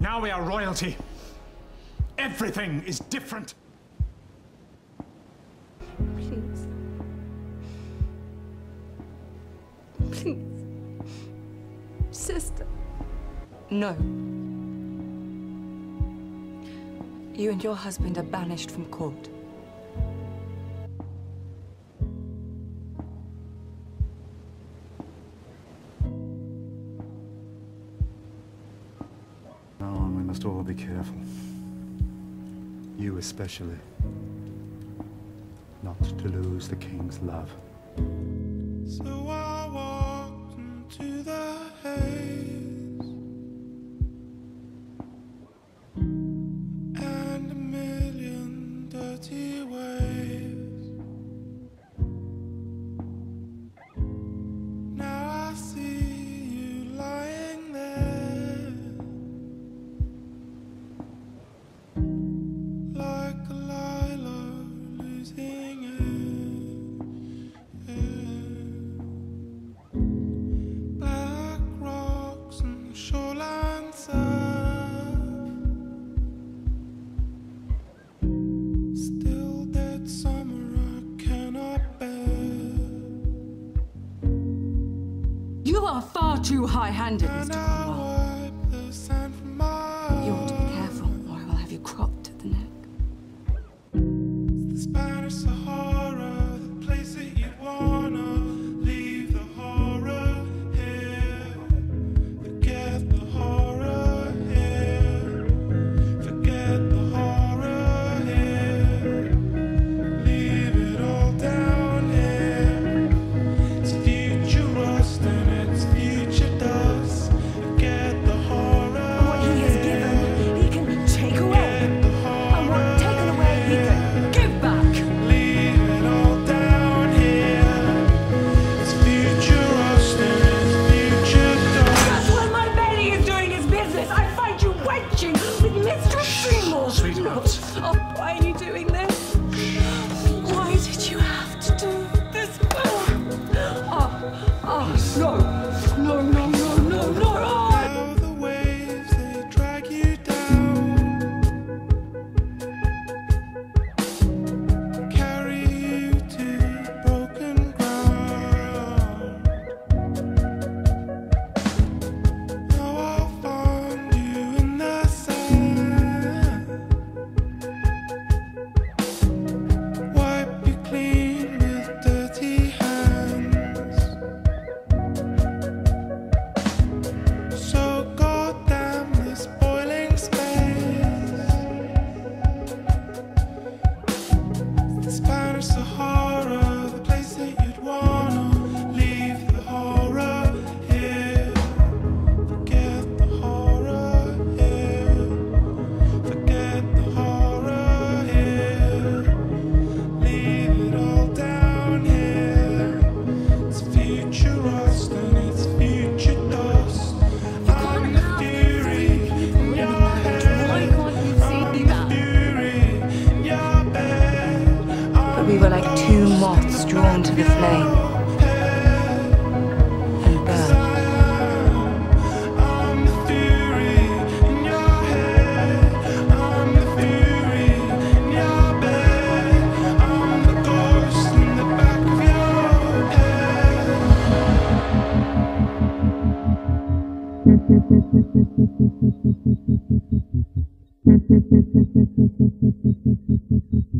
Now we are royalty. Everything is different. Please. Please. Sister. No. You and your husband are banished from court. must all be careful. You especially. Not to lose the king's love. are far too high-handed, Mr. please. Oh, why are you doing this? Why did you have to do this? Oh, oh, oh. no, no, no, no, no, no. Thank you.